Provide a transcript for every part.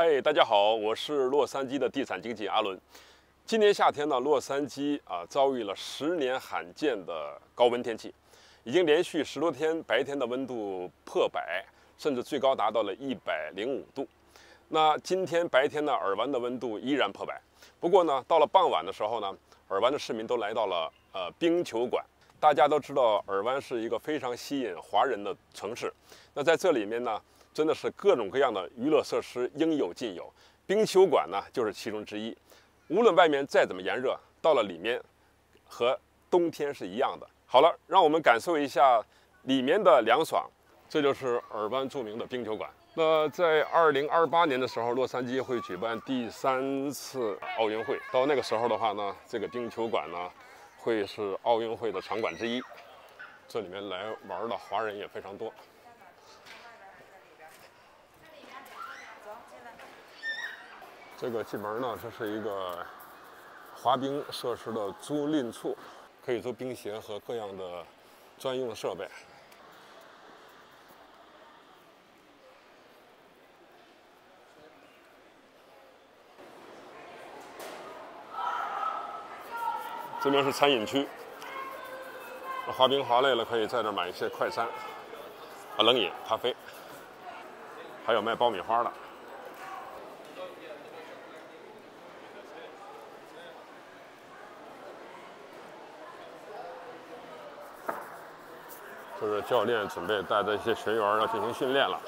嗨，大家好，我是洛杉矶的地产经纪阿伦。今年夏天呢，洛杉矶啊遭遇了十年罕见的高温天气，已经连续十多天白天的温度破百，甚至最高达到了一百零五度。那今天白天呢，尔湾的温度依然破百。不过呢，到了傍晚的时候呢，尔湾的市民都来到了呃冰球馆。大家都知道，尔湾是一个非常吸引华人的城市。那在这里面呢，真的是各种各样的娱乐设施应有尽有，冰球馆呢就是其中之一。无论外面再怎么炎热，到了里面和冬天是一样的。好了，让我们感受一下里面的凉爽。这就是尔湾著名的冰球馆。那在二零二八年的时候，洛杉矶会举办第三次奥运会。到那个时候的话呢，这个冰球馆呢。会是奥运会的场馆之一，这里面来玩的华人也非常多。这个进门呢，这是一个滑冰设施的租赁处，可以租冰鞋和各样的专用设备。这边是餐饮区，滑冰滑累了，可以在这买一些快餐、啊冷饮、咖啡，还有卖爆米花的。这是教练准备带着一些学员要进行训练了。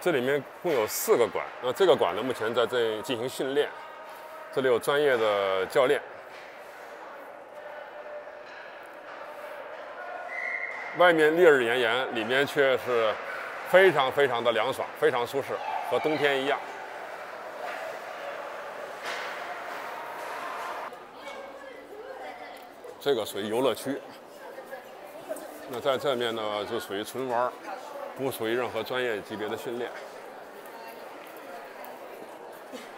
这里面共有四个馆，那这个馆呢，目前在这进行训练。这里有专业的教练。外面烈日炎炎，里面却是非常非常的凉爽，非常舒适，和冬天一样。这个属于游乐区。那在这面呢，就属于纯玩。不属于任何专业级别的训练，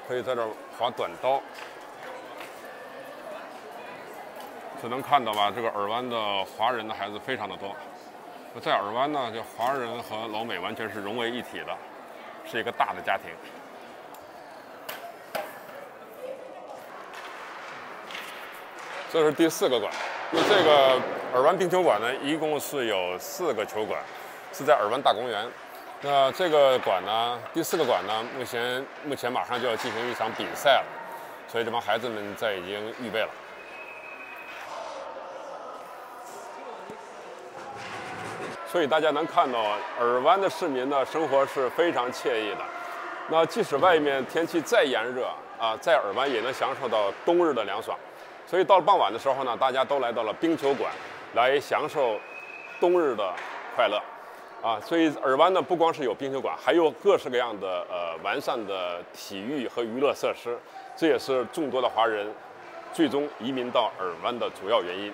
可以在这儿滑短刀。只能看到吧，这个尔湾的华人的孩子非常的多。在尔湾呢，就华人和老美完全是融为一体的，是一个大的家庭。这是第四个馆，那这个尔湾冰球馆呢，一共是有四个球馆。是在尔湾大公园，那这个馆呢，第四个馆呢，目前目前马上就要进行一场比赛了，所以这帮孩子们在已经预备了。所以大家能看到，尔湾的市民呢，生活是非常惬意的。那即使外面天气再炎热啊，在尔湾也能享受到冬日的凉爽。所以到了傍晚的时候呢，大家都来到了冰球馆，来享受冬日的快乐。啊，所以尔湾呢，不光是有冰球馆，还有各式各样的呃完善的体育和娱乐设施，这也是众多的华人最终移民到尔湾的主要原因。